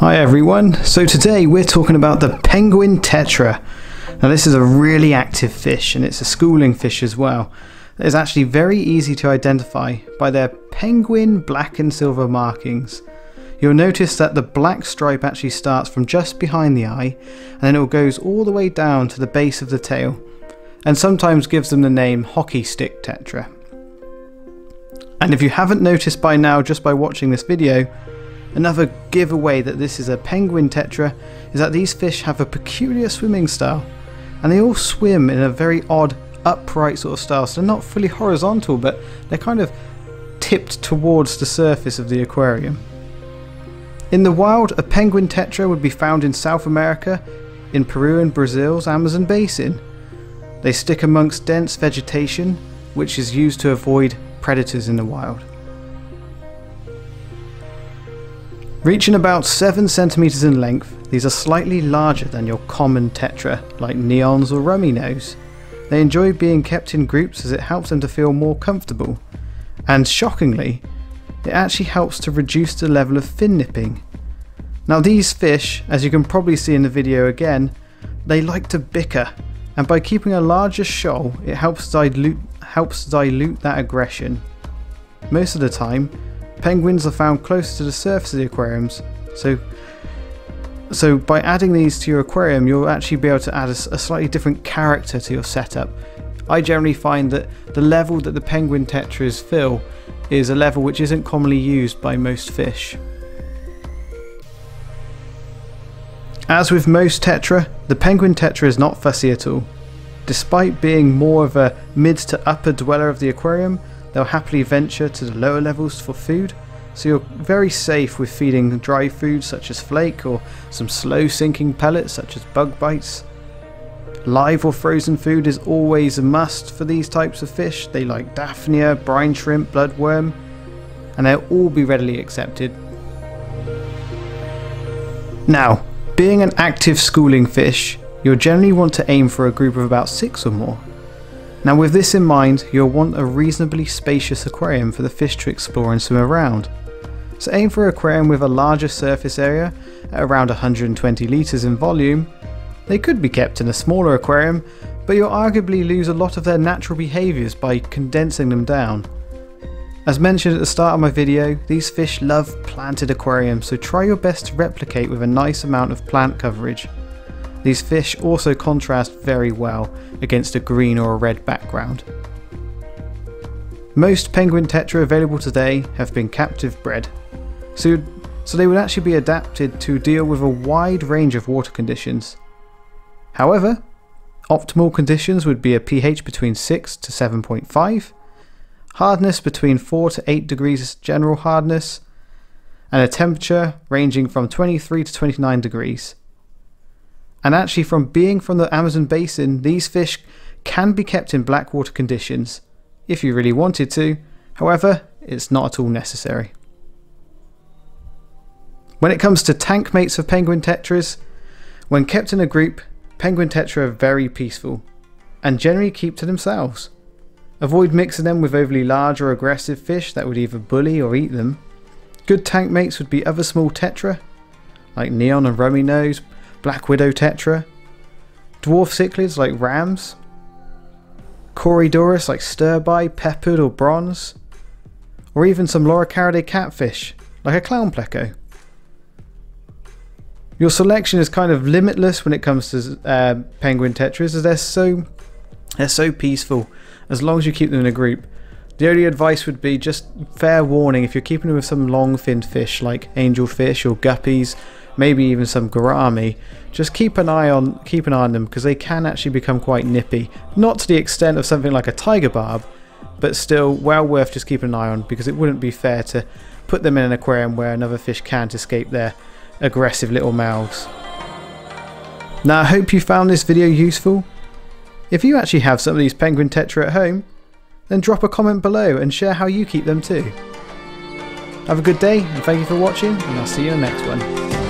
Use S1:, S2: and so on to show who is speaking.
S1: Hi everyone, so today we're talking about the penguin tetra. Now this is a really active fish and it's a schooling fish as well. It's actually very easy to identify by their penguin black and silver markings. You'll notice that the black stripe actually starts from just behind the eye and then it goes all the way down to the base of the tail and sometimes gives them the name hockey stick tetra. And if you haven't noticed by now just by watching this video, Another giveaway that this is a penguin tetra is that these fish have a peculiar swimming style and they all swim in a very odd upright sort of style so they're not fully horizontal but they're kind of tipped towards the surface of the aquarium. In the wild a penguin tetra would be found in South America, in Peru and Brazil's Amazon basin. They stick amongst dense vegetation which is used to avoid predators in the wild. Reaching about 7 centimeters in length, these are slightly larger than your common tetra, like neons or rummy nose. They enjoy being kept in groups as it helps them to feel more comfortable. And shockingly, it actually helps to reduce the level of fin nipping. Now these fish, as you can probably see in the video again, they like to bicker, and by keeping a larger shoal, it helps dilute, helps dilute that aggression. Most of the time, Penguins are found closer to the surface of the aquariums, so so by adding these to your aquarium, you'll actually be able to add a, a, slightly different character to your setup. I generally find that the level that the penguin tetras fill is a level which isn't commonly used by most fish. As with most tetra, the penguin tetra is not fussy at all. Despite being more of a mid to upper dweller of the aquarium, They'll happily venture to the lower levels for food, so you're very safe with feeding dry food such as flake or some slow sinking pellets such as bug bites. Live or frozen food is always a must for these types of fish. They like daphnia, brine shrimp, bloodworm, and they'll all be readily accepted. Now, being an active schooling fish, you'll generally want to aim for a group of about 6 or more. Now with this in mind, you'll want a reasonably spacious aquarium for the fish to explore and swim around. So aim for an aquarium with a larger surface area, at around 120 litres in volume. They could be kept in a smaller aquarium, but you'll arguably lose a lot of their natural behaviours by condensing them down. As mentioned at the start of my video, these fish love planted aquariums, so try your best to replicate with a nice amount of plant coverage. These fish also contrast very well against a green or a red background. Most penguin tetra available today have been captive bred, so, so they would actually be adapted to deal with a wide range of water conditions. However, optimal conditions would be a pH between 6 to 7.5, hardness between 4 to 8 degrees general hardness, and a temperature ranging from 23 to 29 degrees. And actually, from being from the Amazon basin, these fish can be kept in blackwater conditions if you really wanted to. However, it's not at all necessary. When it comes to tank mates of penguin tetras, when kept in a group, penguin tetra are very peaceful and generally keep to themselves. Avoid mixing them with overly large or aggressive fish that would either bully or eat them. Good tank mates would be other small tetra, like neon and rummy nose, Black Widow Tetra, Dwarf cichlids like rams, Corydoras like sterbai, peppered or bronze, or even some Loricariidae catfish like a clown pleco. Your selection is kind of limitless when it comes to uh, penguin tetras as they're so they're so peaceful as long as you keep them in a group. The only advice would be just fair warning if you're keeping them with some long finned fish like angelfish or guppies maybe even some gourami, just keep an eye on keep an eye on them because they can actually become quite nippy. Not to the extent of something like a tiger barb, but still well worth just keeping an eye on because it wouldn't be fair to put them in an aquarium where another fish can't escape their aggressive little mouths. Now I hope you found this video useful. If you actually have some of these penguin tetra at home, then drop a comment below and share how you keep them too. Have a good day and thank you for watching and I'll see you in the next one.